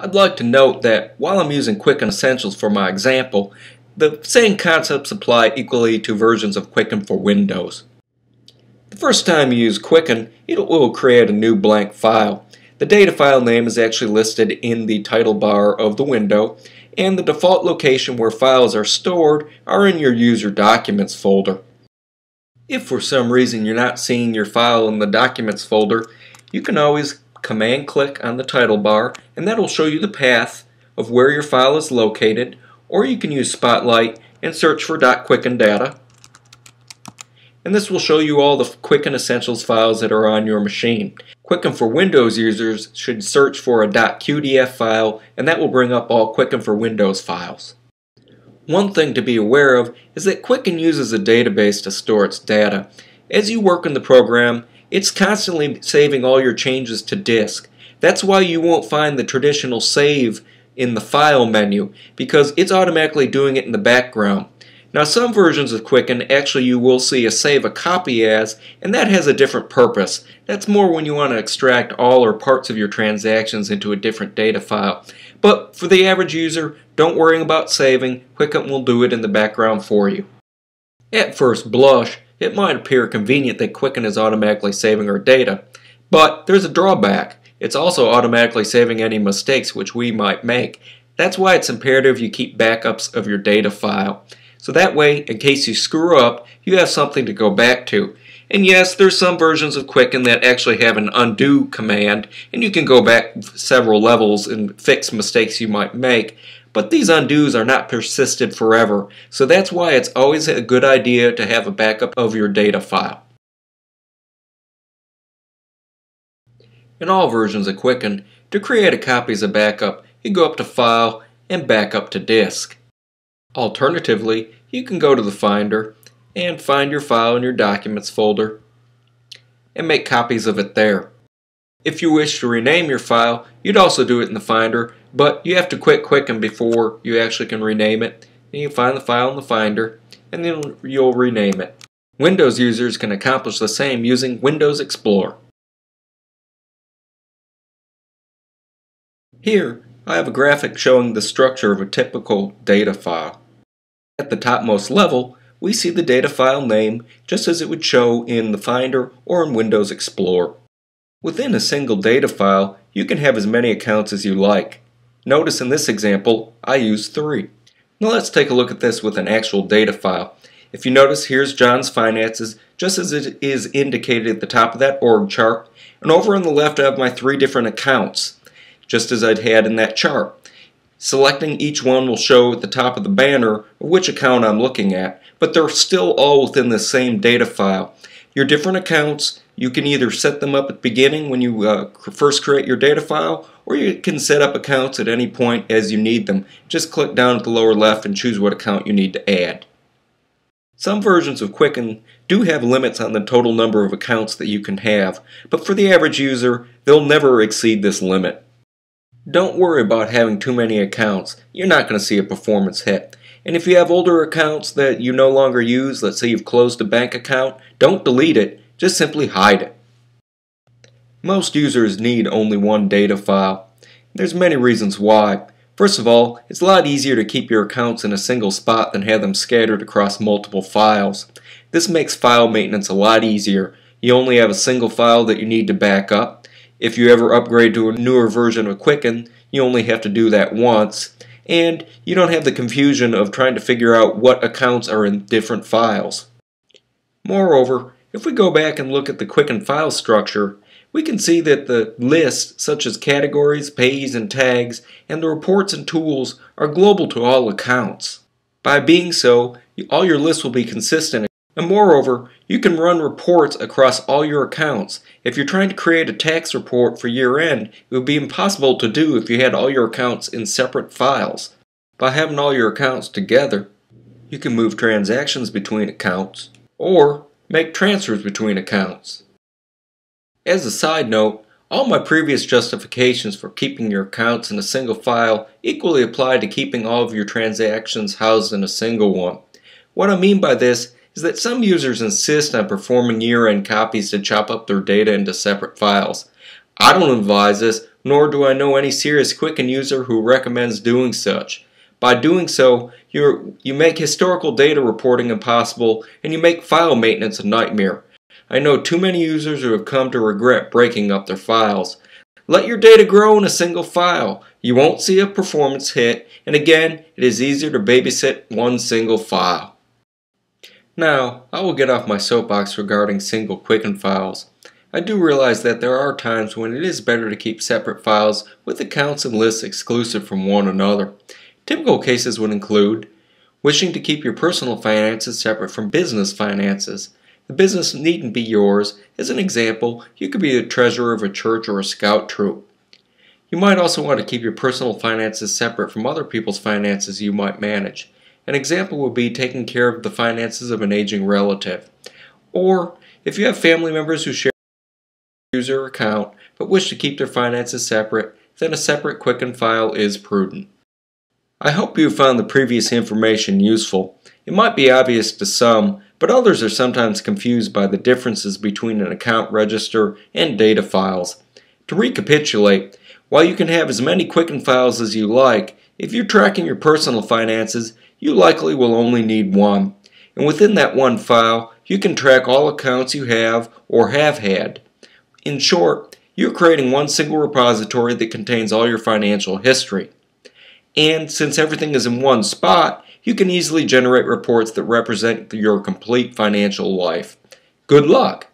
I'd like to note that while I'm using Quicken Essentials for my example, the same concepts apply equally to versions of Quicken for Windows. The first time you use Quicken, it will create a new blank file. The data file name is actually listed in the title bar of the window, and the default location where files are stored are in your User Documents folder. If for some reason you're not seeing your file in the Documents folder, you can always command click on the title bar and that'll show you the path of where your file is located or you can use Spotlight and search for .quicken data and this will show you all the Quicken Essentials files that are on your machine. Quicken for Windows users should search for a .qdf file and that will bring up all Quicken for Windows files. One thing to be aware of is that Quicken uses a database to store its data. As you work in the program, it's constantly saving all your changes to disk. That's why you won't find the traditional save in the file menu because it's automatically doing it in the background. Now some versions of Quicken actually you will see a save a copy as and that has a different purpose. That's more when you want to extract all or parts of your transactions into a different data file. But for the average user, don't worry about saving, Quicken will do it in the background for you. At first blush, it might appear convenient that Quicken is automatically saving our data, but there's a drawback. It's also automatically saving any mistakes which we might make. That's why it's imperative you keep backups of your data file. So that way, in case you screw up, you have something to go back to. And yes, there's some versions of Quicken that actually have an undo command, and you can go back several levels and fix mistakes you might make. But these undos are not persisted forever, so that's why it's always a good idea to have a backup of your data file. In all versions of Quicken, to create a copy as a backup, you go up to File and Backup to Disk. Alternatively, you can go to the Finder and find your file in your Documents folder and make copies of it there. If you wish to rename your file, you'd also do it in the Finder, but you have to quit Quicken before you actually can rename it. And you find the file in the Finder, and then you'll rename it. Windows users can accomplish the same using Windows Explorer. Here, I have a graphic showing the structure of a typical data file. At the topmost level, we see the data file name just as it would show in the Finder or in Windows Explorer. Within a single data file, you can have as many accounts as you like. Notice in this example, I use three. Now let's take a look at this with an actual data file. If you notice, here's John's finances, just as it is indicated at the top of that org chart. And over on the left, I have my three different accounts, just as I'd had in that chart. Selecting each one will show at the top of the banner which account I'm looking at, but they're still all within the same data file. Your different accounts, you can either set them up at the beginning when you uh, first create your data file, or you can set up accounts at any point as you need them. Just click down at the lower left and choose what account you need to add. Some versions of Quicken do have limits on the total number of accounts that you can have, but for the average user, they'll never exceed this limit. Don't worry about having too many accounts. You're not going to see a performance hit. And if you have older accounts that you no longer use, let's say you've closed a bank account, don't delete it, just simply hide it. Most users need only one data file. There's many reasons why. First of all, it's a lot easier to keep your accounts in a single spot than have them scattered across multiple files. This makes file maintenance a lot easier. You only have a single file that you need to back up. If you ever upgrade to a newer version of Quicken, you only have to do that once and you don't have the confusion of trying to figure out what accounts are in different files. Moreover, if we go back and look at the Quicken file structure, we can see that the lists such as categories, payees, and tags, and the reports and tools are global to all accounts. By being so, all your lists will be consistent and moreover, you can run reports across all your accounts. If you're trying to create a tax report for year end, it would be impossible to do if you had all your accounts in separate files. By having all your accounts together, you can move transactions between accounts or make transfers between accounts. As a side note, all my previous justifications for keeping your accounts in a single file equally apply to keeping all of your transactions housed in a single one. What I mean by this is that some users insist on performing year-end copies to chop up their data into separate files. I don't advise this, nor do I know any serious Quicken user who recommends doing such. By doing so, you you make historical data reporting impossible and you make file maintenance a nightmare. I know too many users who have come to regret breaking up their files. Let your data grow in a single file. You won't see a performance hit, and again, it is easier to babysit one single file. Now, I will get off my soapbox regarding single Quicken files. I do realize that there are times when it is better to keep separate files with accounts and lists exclusive from one another. Typical cases would include wishing to keep your personal finances separate from business finances. The business needn't be yours. As an example, you could be the treasurer of a church or a scout troop. You might also want to keep your personal finances separate from other people's finances you might manage. An example would be taking care of the finances of an aging relative. Or, if you have family members who share a user account but wish to keep their finances separate, then a separate Quicken file is prudent. I hope you found the previous information useful. It might be obvious to some, but others are sometimes confused by the differences between an account register and data files. To recapitulate, while you can have as many Quicken files as you like, if you're tracking your personal finances, you likely will only need one. And within that one file, you can track all accounts you have or have had. In short, you're creating one single repository that contains all your financial history. And since everything is in one spot, you can easily generate reports that represent your complete financial life. Good luck!